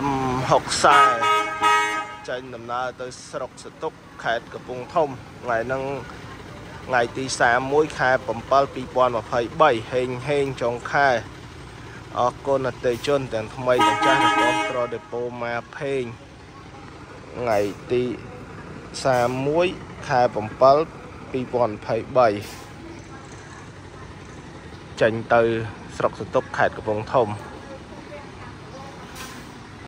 M60 ចេញដំណើរទៅស្រុកសតុកខេត្តកំពង់ធំថ្ងៃហ្នឹងថ្ងៃទី31ខែ7 2023ហេងហេងចុងខែអរគុណអតិជនទាំងថ្មីទាំងចាស់ដែលគ្រប់គ្រងដេប៉ូម៉ាភេងថ្ងៃទី31ខែ7 2023ចេញទៅស្រុកសតុកខេត្តកំពង់ធំ